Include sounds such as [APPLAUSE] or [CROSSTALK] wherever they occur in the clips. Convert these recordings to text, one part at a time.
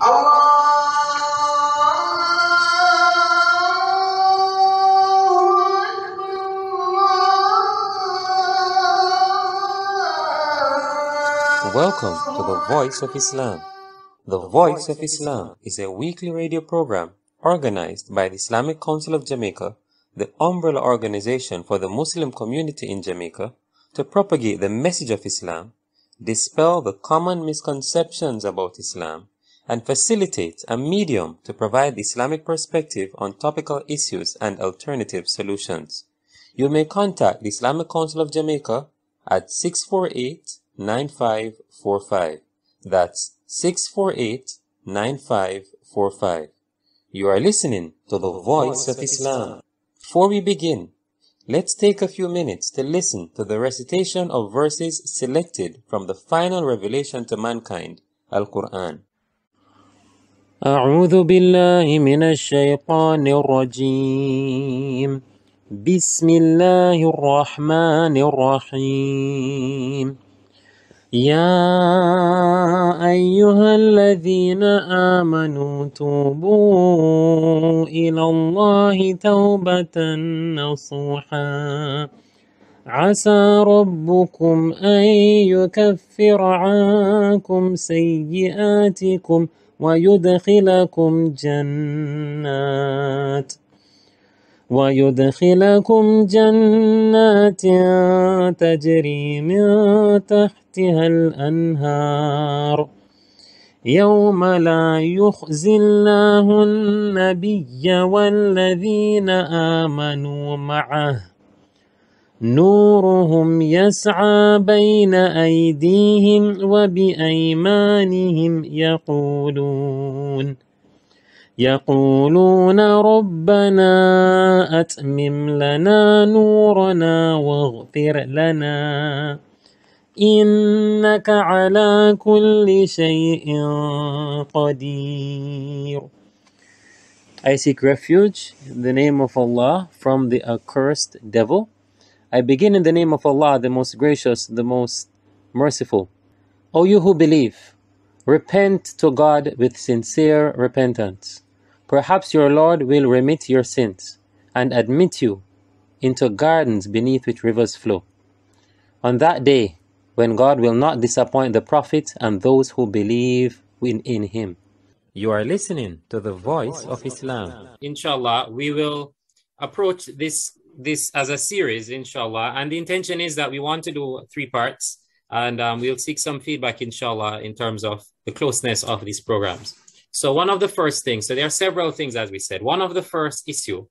Welcome to the Voice of Islam. The Voice of Islam is a weekly radio program organized by the Islamic Council of Jamaica, the umbrella organization for the Muslim community in Jamaica, to propagate the message of Islam, dispel the common misconceptions about Islam, and facilitate a medium to provide Islamic perspective on topical issues and alternative solutions. You may contact the Islamic Council of Jamaica at 648 9545. That's 648 9545. You are listening to the Voice of Islam. Before we begin, let's take a few minutes to listen to the recitation of verses selected from the final revelation to mankind, Al Quran. أعوذ بالله من الشيطان الرجيم. بسم الله الرحمن الرحيم. يا أيها الذين آمنوا توبوا إلى الله توبة نصوحا. عسى ربكم أن يكفر عنكم سيئاتكم ويدخلكم جنات. ويدخلكم جنات تجري من تحتها الأنهار. يوم لا يخزي الله النبي والذين آمنوا معه. نورهم يسعى بين أيديهم وبأيمانهم يقولون يقولون ربنا أتمم لنا نورنا واغفر لنا إنك على كل شيء قدير I seek refuge in the name of Allah from the accursed devil. I begin in the name of Allah, the most gracious, the most merciful. O you who believe, repent to God with sincere repentance. Perhaps your Lord will remit your sins and admit you into gardens beneath which rivers flow. On that day, when God will not disappoint the Prophet and those who believe in, in him. You are listening to the Voice of Islam. Inshallah, we will approach this this as a series, inshallah. And the intention is that we want to do three parts, and um, we'll seek some feedback, inshallah, in terms of the closeness of these programs. So one of the first things, so there are several things, as we said. One of the first issue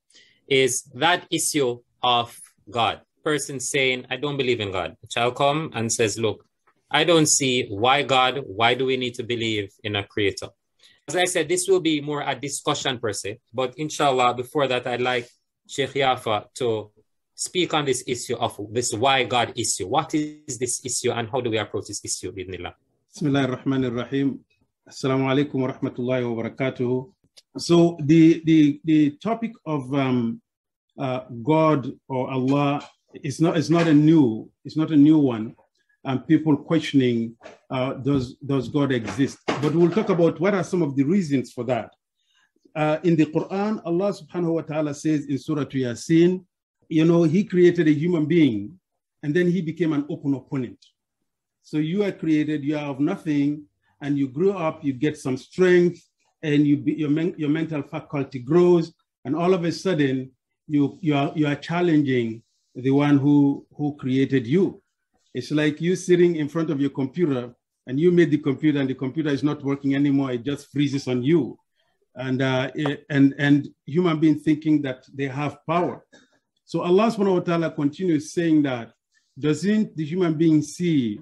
is that issue of God. Person saying, I don't believe in God. A child come and says, look, I don't see why God, why do we need to believe in a creator? As I said, this will be more a discussion per se, but inshallah, before that, I'd like Sheikh Yafa to speak on this issue of this why God issue. What is this issue and how do we approach this issue, Bismillah? Bismillah ar-Rahman ar-Rahim. Assalamu alaikum wa rahmatullahi wa barakatuh. So the, the, the topic of um, uh, God or Allah is not, is not a new, it's not a new one. And people questioning, uh, does, does God exist? But we'll talk about what are some of the reasons for that. Uh, in the Quran, Allah subhanahu wa ta'ala says in Surah Yasin, you know, He created a human being and then He became an open opponent. So you are created, you are of nothing, and you grew up, you get some strength, and you your, men, your mental faculty grows, and all of a sudden you, you, are, you are challenging the one who, who created you. It's like you sitting in front of your computer and you made the computer and the computer is not working anymore. It just freezes on you. And, uh, and, and human beings thinking that they have power. So Allah subhanahu wa ta'ala continues saying that, doesn't the human being see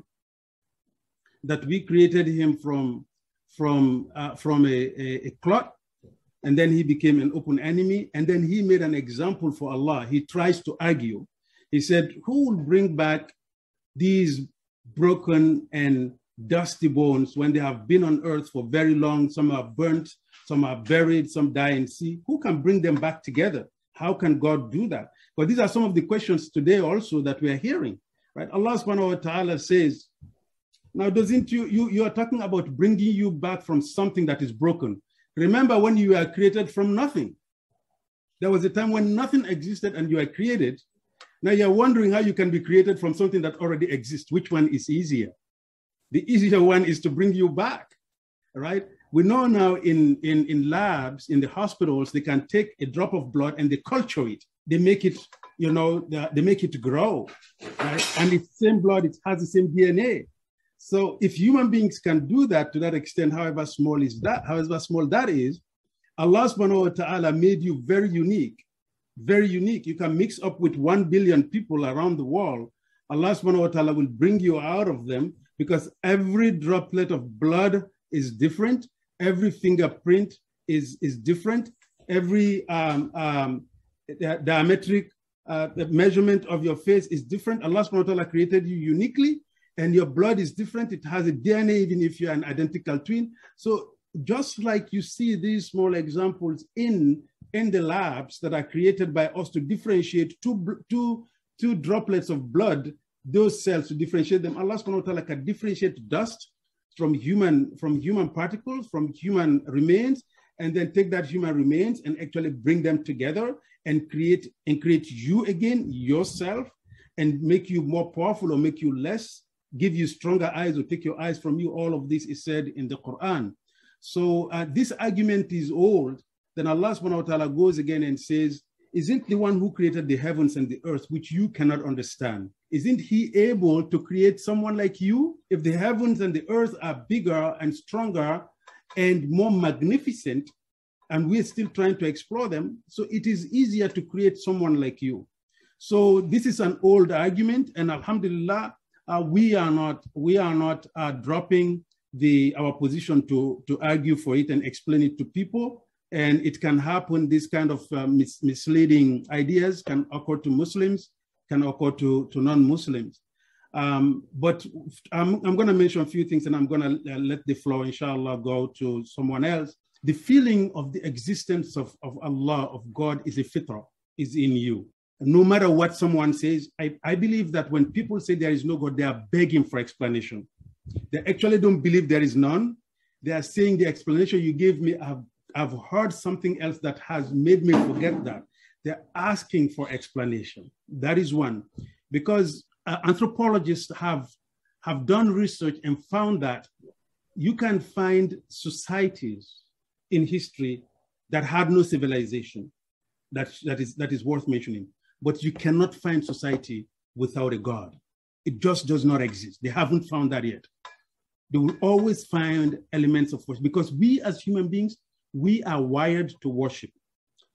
that we created him from, from, uh, from a, a, a clot, and then he became an open enemy, and then he made an example for Allah. He tries to argue. He said, Who will bring back these broken and dusty bones when they have been on earth for very long? Some are burnt, some are buried, some die in sea. Who can bring them back together? How can God do that? But these are some of the questions today also that we are hearing, right? Allah subhanahu wa ta'ala says, Now, doesn't you, you, you are talking about bringing you back from something that is broken. Remember when you were created from nothing. There was a time when nothing existed and you were created. Now you're wondering how you can be created from something that already exists. Which one is easier? The easier one is to bring you back, right? We know now in, in, in labs, in the hospitals, they can take a drop of blood and they culture it. They make it, you know, they make it grow, right? And it's same blood, it has the same DNA. So if human beings can do that to that extent, however small is that, however small that is, Allah subhanahu wa ta'ala made you very unique, very unique. You can mix up with 1 billion people around the world. Allah subhanahu wa ta'ala will bring you out of them because every droplet of blood is different. Every fingerprint is, is different. Every um, um, biometric uh, measurement of your face is different. Allah subhanahu wa ta'ala created you uniquely and your blood is different. It has a DNA, even if you're an identical twin. So just like you see these small examples in, in the labs that are created by us to differentiate two, two, two droplets of blood, those cells to differentiate them, Allah subhanahu wa ta'ala can differentiate dust from human, from human particles, from human remains, and then take that human remains and actually bring them together and create and create you again, yourself, and make you more powerful or make you less give you stronger eyes or take your eyes from you. All of this is said in the Quran. So uh, this argument is old. Then Allah subhanahu wa ta'ala goes again and says, Isn't the one who created the heavens and the earth, which you cannot understand? Isn't he able to create someone like you? If the heavens and the earth are bigger and stronger and more magnificent, and we're still trying to explore them, so it is easier to create someone like you. So this is an old argument, and Alhamdulillah, uh, we are not we are not uh, dropping the our position to to argue for it and explain it to people. And it can happen. This kind of uh, mis misleading ideas can occur to Muslims, can occur to to non-Muslims. Um, but I'm, I'm going to mention a few things, and I'm going to uh, let the floor, inshallah, go to someone else. The feeling of the existence of, of Allah, of God, is a fitrah, is in you no matter what someone says, I, I believe that when people say there is no God, they are begging for explanation. They actually don't believe there is none. They are saying the explanation you gave me, I've, I've heard something else that has made me forget that. They're asking for explanation. That is one. Because uh, anthropologists have, have done research and found that you can find societies in history that had no civilization that, that, is, that is worth mentioning but you cannot find society without a God. It just does not exist. They haven't found that yet. They will always find elements of worship because we as human beings, we are wired to worship.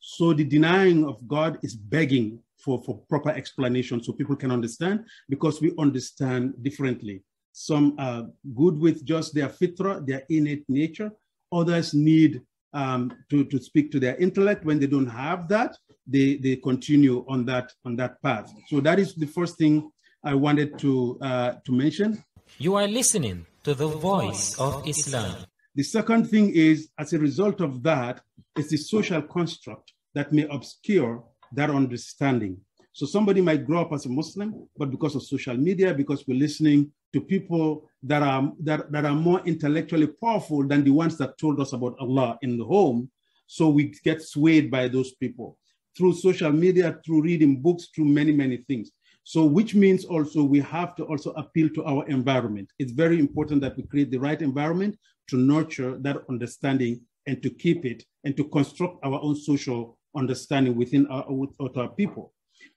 So the denying of God is begging for, for proper explanation so people can understand because we understand differently. Some are good with just their fitra, their innate nature. Others need um, to, to speak to their intellect. When they don't have that, they, they continue on that, on that path. So that is the first thing I wanted to, uh, to mention. You are listening to the voice of Islam. The second thing is, as a result of that, it's the social construct that may obscure that understanding. So somebody might grow up as a Muslim, but because of social media, because we're listening to people that are that, that are more intellectually powerful than the ones that told us about Allah in the home. So we get swayed by those people through social media, through reading books, through many, many things. So which means also we have to also appeal to our environment. It's very important that we create the right environment to nurture that understanding and to keep it and to construct our own social understanding within our, with our people.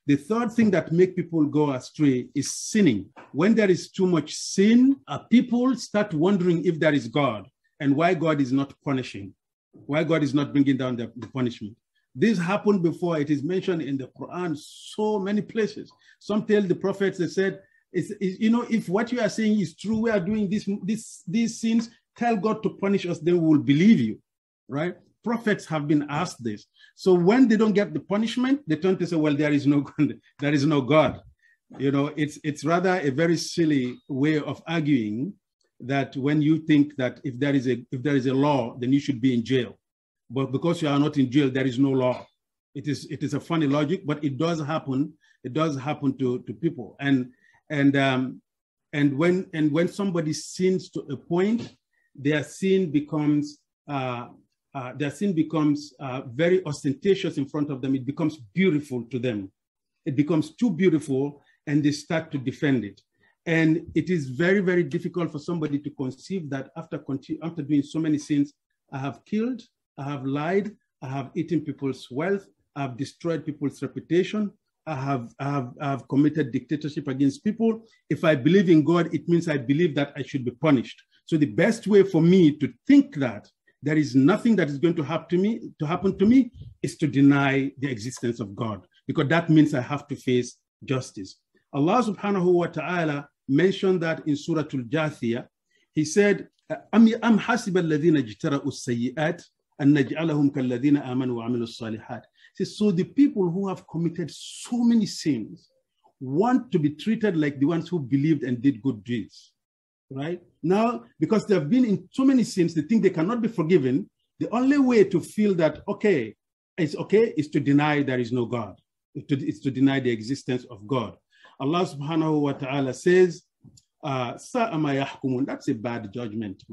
The third thing that make people go astray is sinning. When there is too much sin, people start wondering if there is God and why God is not punishing, why God is not bringing down the, the punishment. This happened before. It is mentioned in the Quran so many places. Some tell the prophets, they said, it's, it's, you know, if what you are saying is true, we are doing this, this, these sins, tell God to punish us, then we will believe you, right? Prophets have been asked this. So when they don't get the punishment, they turn to say, well, there is no God, [LAUGHS] there is no God. You know, it's it's rather a very silly way of arguing that when you think that if there is a if there is a law, then you should be in jail. But because you are not in jail, there is no law. It is it is a funny logic, but it does happen. It does happen to, to people. And and um, And when and when somebody sins to a point, their sin becomes uh, uh, their sin becomes uh, very ostentatious in front of them. It becomes beautiful to them. It becomes too beautiful, and they start to defend it. And it is very, very difficult for somebody to conceive that after, continue, after doing so many sins, I have killed, I have lied, I have eaten people's wealth, I have destroyed people's reputation, I have, I have, I have committed dictatorship against people. If I believe in God, it means I believe that I should be punished. So the best way for me to think that there is nothing that is going to happen to me to happen to me is to deny the existence of god because that means i have to face justice. Allah subhanahu wa ta'ala mentioned that in surah al-jathiyah. He said am am hasiba alladhina ijtara'u as-sayyi'at an naj'alahum kalladhina amanu wa 'amilu salihat so the people who have committed so many sins want to be treated like the ones who believed and did good deeds right? Now, because they have been in so many sins, they think they cannot be forgiven. The only way to feel that, okay, it's okay, is to deny there is no God. It's to, deny the existence of God. Allah subhanahu wa ta'ala says, uh, that's a bad judgment.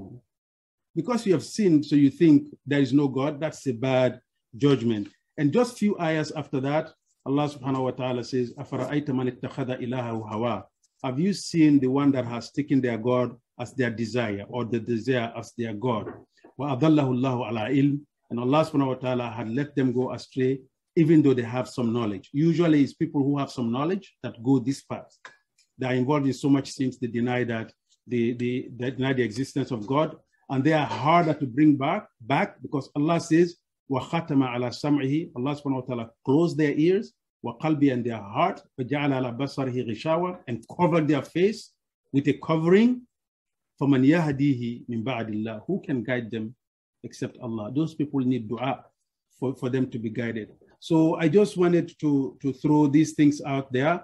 Because you have sinned, so you think there is no God, that's a bad judgment. And just few ayahs after that, Allah subhanahu wa ta'ala says, Have you seen the one that has taken their God as their desire or the desire as their God? وَأَضَلَّهُ اللَّهُ عَلَىٰ إِلْمٍ And Allah subhanahu wa ta'ala had let them go astray even though they have some knowledge. Usually it's people who have some knowledge that go this path. They are involved in so much things they deny that they, they, they deny the existence of God, and they are harder to bring back back because Allah says, وَخَتَمَ عَلَى سَمْعِهِ Allah subhanahu wa ta'ala closed their ears, وَقَلْبِ and their heart, وَجَعَلَ عَلَى بَصَرِهِ غِشَاوَةً and covered their face with a covering. فَمَنْ يَهْدِيهِ مِنْ بَعْدِ اللَّهِ Who can guide them except Allah? Those people need dua for, for them to be guided. So I just wanted to, to throw these things out there.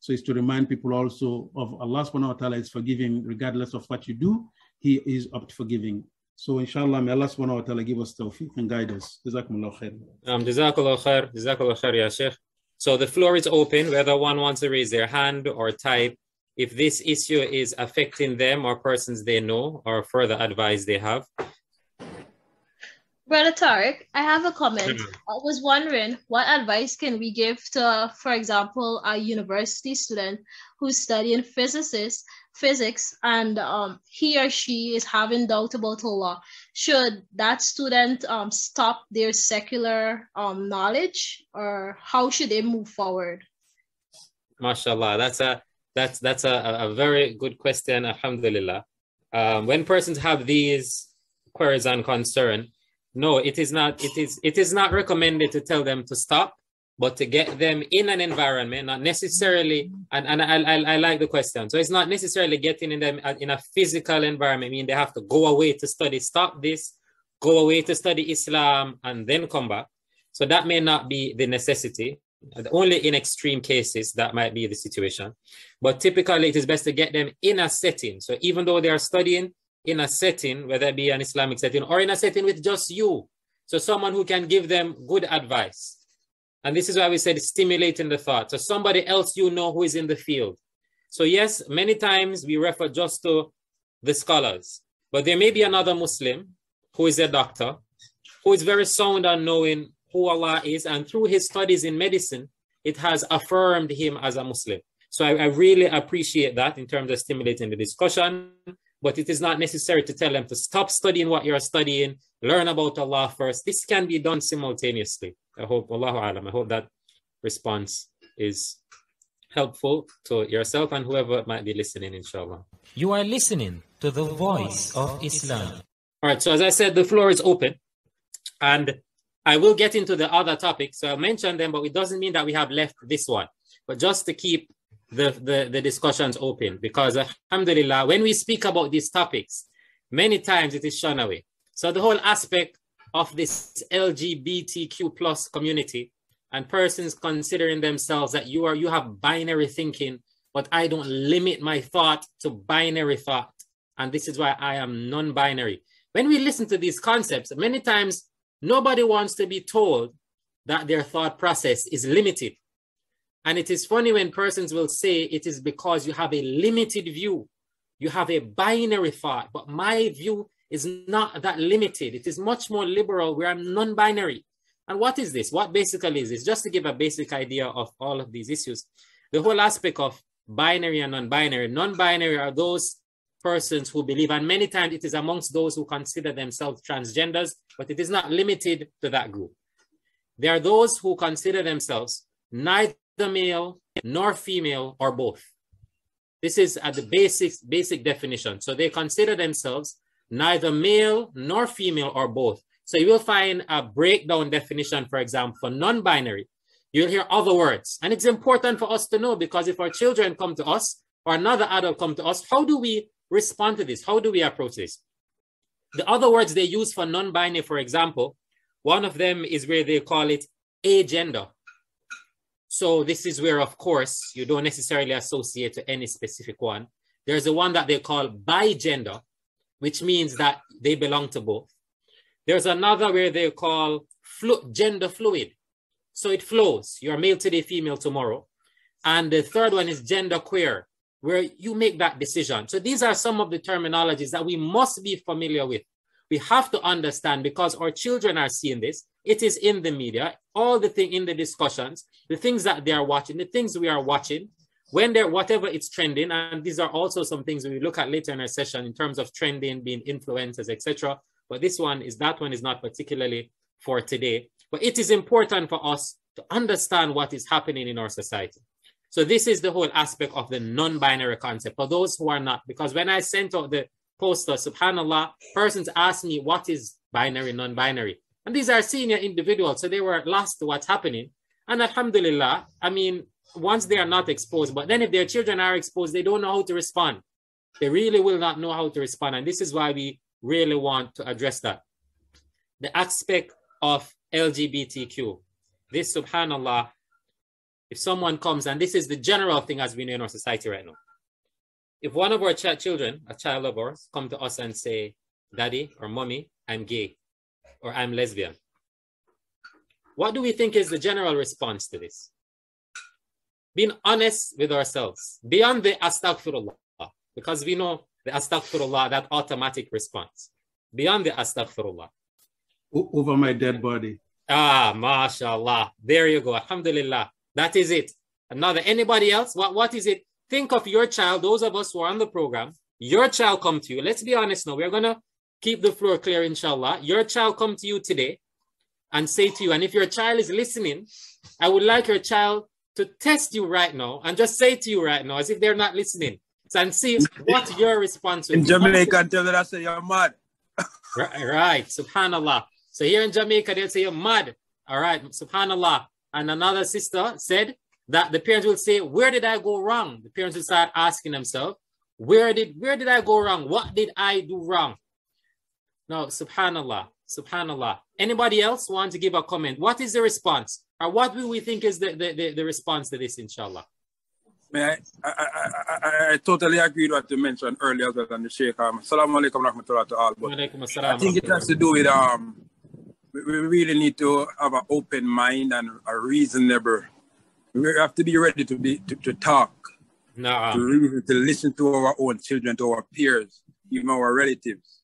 So it's to remind people also of Allah subhanahu wa ta'ala is forgiving regardless of what you do. He is up to forgiving. So inshallah, may Allah subhanahu wa ta'ala give us tawfiq and guide us. Jazakumullah khair. Um, Jazakallah khair. Jazakallah khair, ya Sheikh. So the floor is open, whether one wants to raise their hand or type. If this issue is affecting them or persons they know or further advice they have, Brother Tariq, I have a comment. I was wondering what advice can we give to, for example, a university student who's studying physicists, physics, and um, he or she is having doubt about Allah. Should that student um, stop their secular um, knowledge, or how should they move forward? MashaAllah, that's a that's that's a, a very good question. Alhamdulillah. Um, when persons have these queries and concern, no, it is not. It is it is not recommended to tell them to stop, but to get them in an environment, not necessarily. Mm-hmm. And, and I, I, I like the question. So it's not necessarily getting in them uh, in a physical environment. I mean, they have to go away to study. Stop this, go away to study Islam, and then come back. So that may not be the necessity. Only in extreme cases that might be the situation. But typically, it is best to get them in a setting. So even though they are studying, in a setting, whether it be an Islamic setting or in a setting with just you. So someone who can give them good advice. And this is why we said stimulating the thought. So somebody else you know who is in the field. So yes, many times we refer just to the scholars, but there may be another Muslim who is a doctor, who is very sound on knowing who Allah is, and through his studies in medicine, it has affirmed him as a Muslim. So I, I really appreciate that in terms of stimulating the discussion but it is not necessary to tell them to stop studying what you're studying, learn about Allah first. This can be done simultaneously. I hope, Allahu Alam, I hope that response is helpful to yourself and whoever might be listening, inshallah. You are listening to the voice of Islam. All right, so as I said, the floor is open. And I will get into the other topics. So I'll mention them, but it doesn't mean that we have left this one. But just to keep the, the, the discussions open because alhamdulillah, when we speak about these topics, many times it is shunned away. So the whole aspect of this LGBTQ plus community and persons considering themselves that you are you have binary thinking, but I don't limit my thought to binary thought. And this is why I am non-binary. When we listen to these concepts, many times nobody wants to be told that their thought process is limited And it is funny when persons will say it is because you have a limited view. You have a binary thought, but my view is not that limited. It is much more liberal. We are non binary. And what is this? What basically is this? Just to give a basic idea of all of these issues, the whole aspect of binary and non binary. Non binary are those persons who believe, and many times it is amongst those who consider themselves transgenders, but it is not limited to that group. There are those who consider themselves neither male nor female or both. This is at the basic, basic definition. So they consider themselves neither male nor female or both. So you will find a breakdown definition, for example, for non-binary. You'll hear other words. And it's important for us to know because if our children come to us or another adult come to us, how do we respond to this? How do we approach this? The other words they use for non-binary, for example, one of them is where they call it agender. So this is where, of course, you don't necessarily associate to any specific one. There's a one that they call bigender, which means that they belong to both. There's another where they call flu gender fluid. So it flows. You're male today, female tomorrow. And the third one is gender queer, where you make that decision. So these are some of the terminologies that we must be familiar with. We have to understand because our children are seeing this. It is in the media, all the thing in the discussions, the things that they are watching, the things we are watching, when they're whatever it's trending, and these are also some things we look at later in our session in terms of trending, being influencers, etc. But this one is that one is not particularly for today. But it is important for us to understand what is happening in our society. So this is the whole aspect of the non-binary concept for those who are not, because when I sent out the poster, subhanAllah, persons asked me what is binary, non-binary. And these are senior individuals, so they were lost to what's happening. And alhamdulillah, I mean, once they are not exposed, but then if their children are exposed, they don't know how to respond. They really will not know how to respond. And this is why we really want to address that. The aspect of LGBTQ. This, subhanAllah, if someone comes, and this is the general thing as we know in our society right now. If one of our ch- children, a child of ours, come to us and say, Daddy or Mommy, I'm gay or I'm lesbian, what do we think is the general response to this? Being honest with ourselves, beyond the astaghfirullah, because we know the astaghfirullah, that automatic response, beyond the astaghfirullah. Over my dead body. Ah, mashallah. There you go. Alhamdulillah. That is it. Another, anybody else? What, what is it? Think of your child, those of us who are on the program, your child come to you. Let's be honest now. We're going to keep the floor clear, inshallah. Your child come to you today and say to you, and if your child is listening, I would like your child to test you right now and just say to you right now, as if they're not listening, and see what your response In Jamaica, tell them I say you're mad. [LAUGHS] right, right, subhanallah. So here in Jamaica, they'll say you're mad. All right, subhanallah. And another sister said that the parents will say, Where did I go wrong? The parents will start asking themselves, Where did where did I go wrong? What did I do wrong? Now, subhanallah, subhanallah. Anybody else want to give a comment? What is the response? Or what do we think is the, the, the, the response to this, inshallah? I, I, I, I, totally agree with what you mentioned earlier as well on the Sheikh. Um, Assalamu alaikum rahmatullah to all. But I think it has to do with um, we really need to have an open mind and a reasonable. We have to be ready to be to, to talk, nah. to, to listen to our own children, to our peers, even our relatives.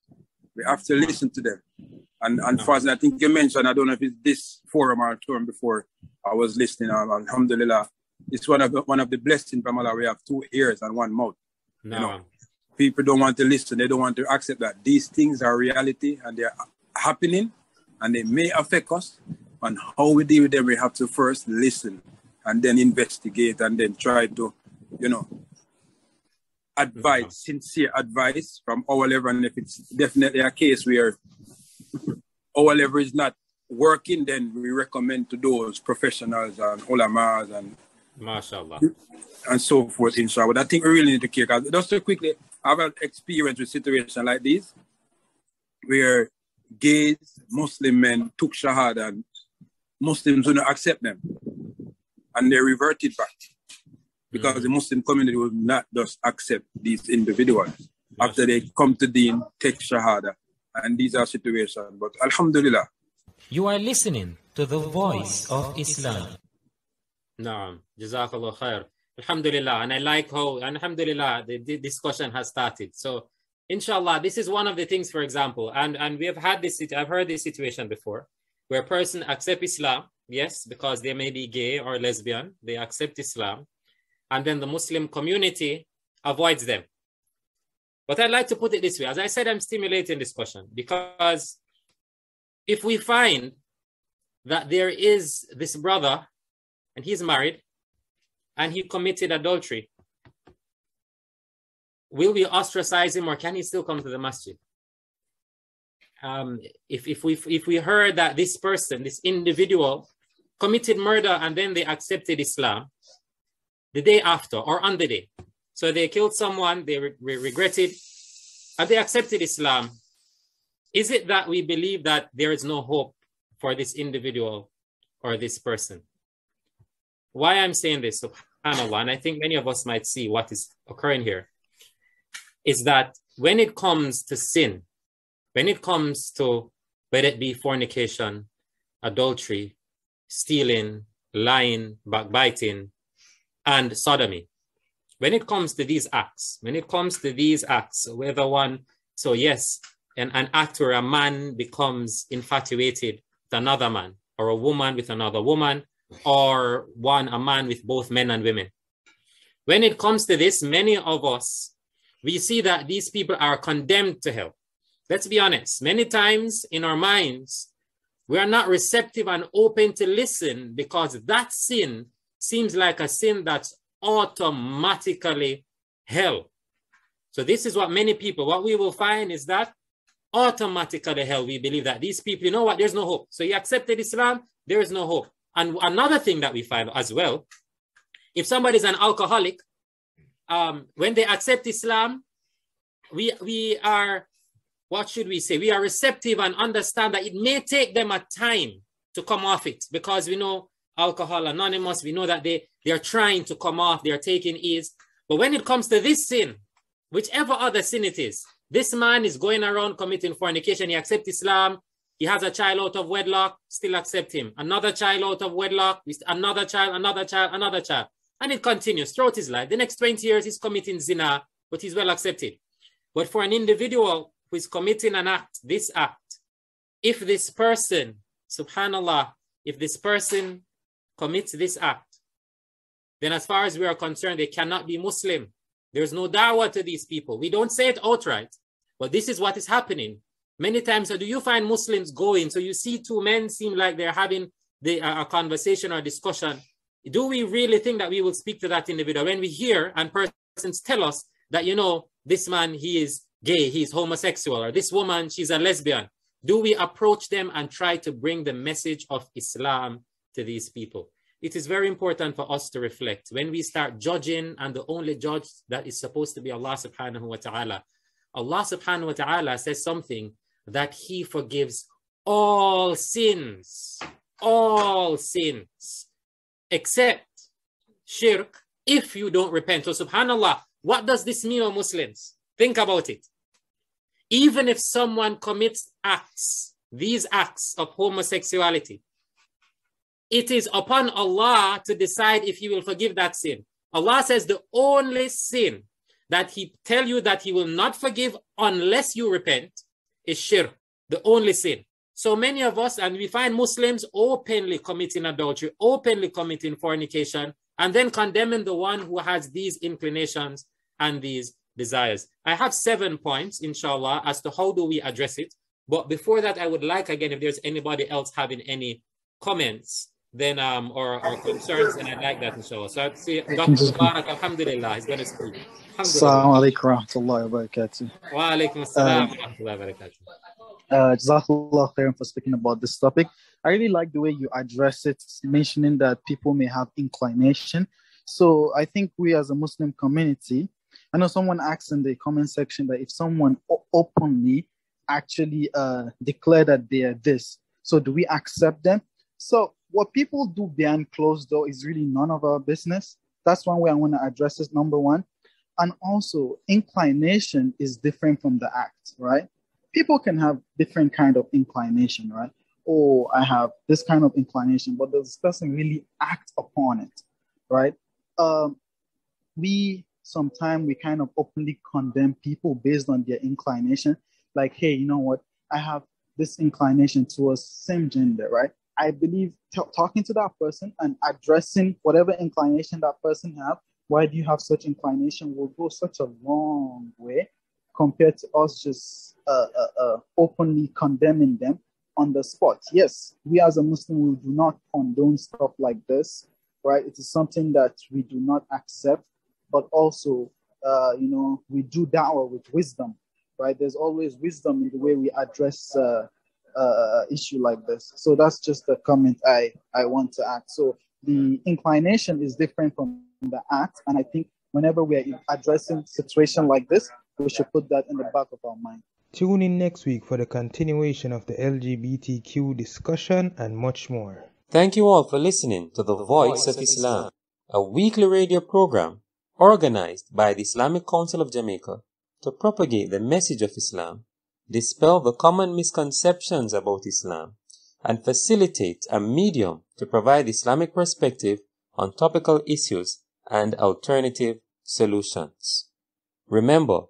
We have to listen to them. And unfortunately, I think you mentioned, I don't know if it's this forum or term before I was listening. Um, alhamdulillah, it's one of the, one of the blessings from Allah. We have two ears and one mouth. No. You know, people don't want to listen. They don't want to accept that these things are reality and they're happening and they may affect us. And how we deal with them, we have to first listen and then investigate and then try to, you know, advise, mm-hmm. sincere advice from our level. And if it's definitely a case where our level is not working, then we recommend to those professionals and ulamas and MashaAllah. and so forth, inshallah. But I think we really need to care. Just to quickly, I've had experience with situations like this where gays, Muslim men took Shahada and Muslims do not accept them. And they reverted back because mm-hmm. the Muslim community will not just accept these individuals yes. after they come to Deen, take Shahada. And these are situations. But Alhamdulillah. You are listening to the voice of Islam. No, Jazakallah khair. Alhamdulillah. And I like how, Alhamdulillah, the, the discussion has started. So, inshallah, this is one of the things, for example, and, and we have had this, I've heard this situation before, where a person accept Islam, yes, because they may be gay or lesbian, they accept Islam, and then the Muslim community avoids them. But I'd like to put it this way. As I said, I'm stimulating discussion because if we find that there is this brother and he's married and he committed adultery, will we ostracize him or can he still come to the masjid? Um, if, if, we, if we heard that this person, this individual, committed murder and then they accepted Islam the day after or on the day. So they killed someone, they re- regretted, and they accepted Islam. Is it that we believe that there is no hope for this individual or this person? Why I'm saying this, subhanAllah, and I think many of us might see what is occurring here, is that when it comes to sin, when it comes to whether it be fornication, adultery, stealing, lying, backbiting, and sodomy, when it comes to these acts, when it comes to these acts, whether one, so yes, an, an act where a man becomes infatuated with another man, or a woman with another woman, or one, a man with both men and women. When it comes to this, many of us, we see that these people are condemned to hell. Let's be honest. Many times in our minds, we are not receptive and open to listen because that sin seems like a sin that's automatically hell. So this is what many people, what we will find is that automatically hell. We believe that these people, you know what, there's no hope. So you accepted Islam, there is no hope. And another thing that we find as well, if somebody is an alcoholic, um, when they accept Islam, we we are what should we say? We are receptive and understand that it may take them a time to come off it because we know Alcohol Anonymous, we know that they, they are trying to come off, they are taking ease. But when it comes to this sin, whichever other sin it is, this man is going around committing fornication. He accepts Islam. He has a child out of wedlock, still accept him. Another child out of wedlock, another child, another child, another child. And it continues throughout his life. The next 20 years, he's committing zina, but he's well accepted. But for an individual who is committing an act, this act, if this person, subhanAllah, if this person commits this act, then as far as we are concerned, they cannot be Muslim. There's no dawah to these people. We don't say it outright, but this is what is happening. Many times, so do you find Muslims going? So you see two men seem like they're having the, uh, a conversation or discussion. Do we really think that we will speak to that individual when we hear and persons tell us that, you know, this man, he is gay, he's homosexual, or this woman, she's a lesbian? Do we approach them and try to bring the message of Islam to these people? It is very important for us to reflect. When we start judging, and the only judge that is supposed to be Allah subhanahu wa ta'ala, Allah subhanahu wa ta'ala says something that He forgives all sins, all sins, except shirk if you don't repent. So, subhanAllah, what does this mean, O Muslims? Think about it. Even if someone commits acts, these acts of homosexuality, it is upon Allah to decide if He will forgive that sin. Allah says the only sin that He tell you that He will not forgive unless you repent is shirk, the only sin. So many of us, and we find Muslims openly committing adultery, openly committing fornication, and then condemning the one who has these inclinations and these desires. I have seven points, inshallah, as to how do we address it. But before that, I would like, again, if there's anybody else having any comments, then um or, or concerns, and I'd like that, inshallah. So I'd say Dr. Mubarak, alhamdulillah, he's to speak. Assalamu alaikum wa rahmatullahi wa barakatuh. Wa alaikum assalam wa rahmatullahi wa barakatuh. Uh, Jazakallah khairan for speaking about this topic. I really like the way you address it, mentioning that people may have inclination. So I think we as a Muslim community, I know someone asked in the comment section that if someone openly actually uh, declare that they are this, so do we accept them? So what people do behind closed door is really none of our business. That's one way I want to address this. Number one, and also inclination is different from the act, right? People can have different kind of inclination, right? Oh, I have this kind of inclination, but does this person really act upon it? right? Um, we sometimes we kind of openly condemn people based on their inclination. Like, hey, you know what? I have this inclination towards same gender, right? I believe t- talking to that person and addressing whatever inclination that person have, why do you have such inclination, will go such a long way compared to us just uh, uh, uh, openly condemning them on the spot. Yes, we as a Muslim, we do not condone stuff like this, right? It is something that we do not accept, but also, uh, you know, we do da'wah with wisdom, right? There's always wisdom in the way we address uh, uh, issue like this. So that's just a comment I, I want to add. So the inclination is different from the act. And I think whenever we are addressing situation like this, we should put that in the back of our mind. Tune in next week for the continuation of the LGBTQ discussion and much more. Thank you all for listening to The Voice of Islam, a weekly radio program organized by the Islamic Council of Jamaica to propagate the message of Islam, dispel the common misconceptions about Islam, and facilitate a medium to provide Islamic perspective on topical issues and alternative solutions. Remember,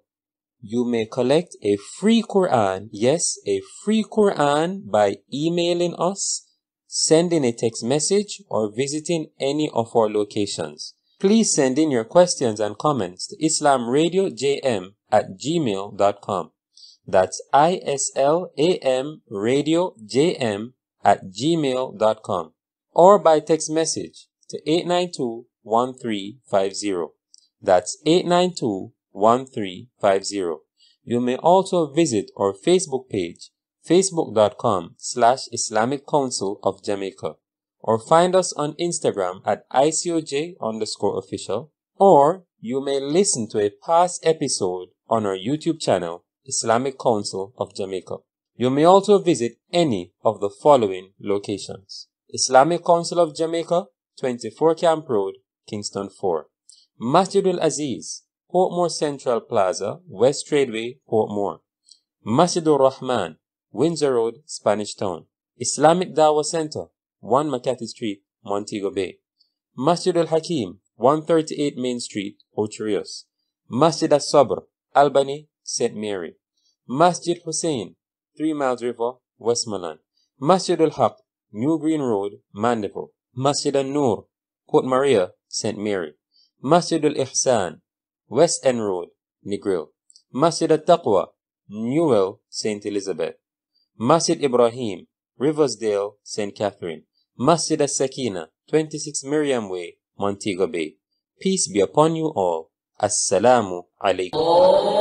you may collect a free Quran, yes, a free Quran by emailing us, sending a text message, or visiting any of our locations. Please send in your questions and comments to islamradiojm at gmail.com. That's I-S-L-A-M radio jm at gmail.com or by text message to 892-1350. That's 892 1350. You may also visit our Facebook page, facebook.com slash Islamic Council of Jamaica, or find us on Instagram at ICOJ underscore official, or you may listen to a past episode on our YouTube channel, Islamic Council of Jamaica. You may also visit any of the following locations. Islamic Council of Jamaica, 24 Camp Road, Kingston 4. Masjidul Aziz, Portmore Central Plaza, West Tradeway, Portmore. Masjidur Rahman, Windsor Road, Spanish Town. Islamic Dawah Center, 1 McCarthy Street, Montego Bay. Masjid Hakim, 138 Main Street, Ocho Rios. Masjid al Sabr, Albany, St. Mary. Masjid Hussein, 3 Miles River, Westmoreland. Masjid al Haq, New Green Road, Mandeville. Masjid al Nur, Port Maria, St. Mary. Masjid al Ihsan, West End Road, Negril. Masjid al-Taqwa, Newell, St. Elizabeth. Masjid Ibrahim, Riversdale, St. Catherine. Masjid al-Sakina, 26 Miriam Way, Montego Bay. Peace be upon you all. Assalamu alaikum.